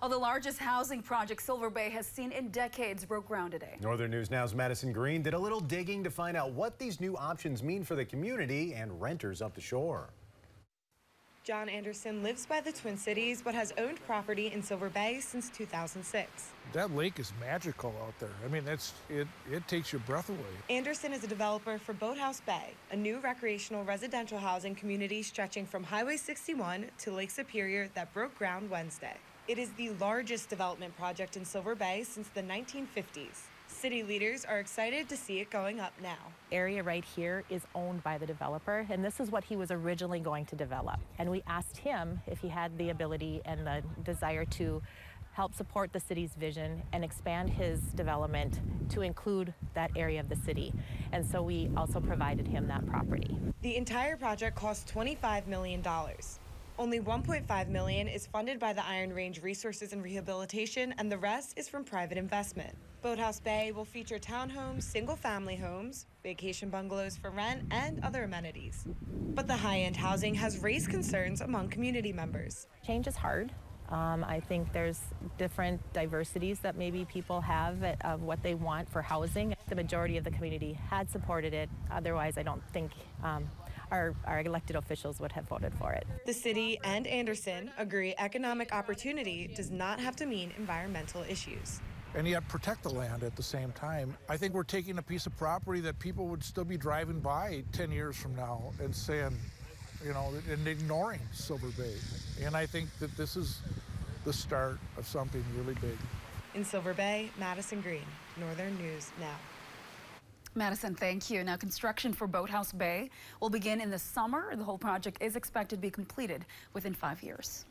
Well, the largest housing project Silver Bay has seen in decades broke ground today. Northern News Now's Madison Green did a little digging to find out what these new options mean for the community and renters up the shore. John Anderson lives by the Twin Cities but has owned property in Silver Bay since 2006. That lake is magical out there. I mean, it's it it takes your breath away. Anderson is a developer for Boathouse Bay, a new recreational residential housing community stretching from Highway 61 to Lake Superior that broke ground Wednesday. It is the largest development project in Silver Bay since the 1950s. City leaders are excited to see it going up now. Area right here is owned by the developer, and this is what he was originally going to develop. And we asked him if he had the ability and the desire to help support the city's vision and expand his development to include that area of the city. And so we also provided him that property. The entire project cost $25 million. Only 1.5 million is funded by the Iron Range Resources and Rehabilitation, and the rest is from private investment. Boathouse Bay will feature townhomes, single-family homes, vacation bungalows for rent, and other amenities. But the high-end housing has raised concerns among community members. Change is hard. Um, I think there's different diversities that maybe people have of what they want for housing. The majority of the community had supported it. Otherwise, I don't think um, our, our elected officials would have voted for it. The city and Anderson agree economic opportunity does not have to mean environmental issues. And yet protect the land at the same time. I think we're taking a piece of property that people would still be driving by 10 years from now and saying, you know, and ignoring Silver Bay. And I think that this is the start of something really big. In Silver Bay, Madison Green, Northern News Now. Madison, thank you. Now, construction for Boathouse Bay will begin in the summer. The whole project is expected to be completed within five years.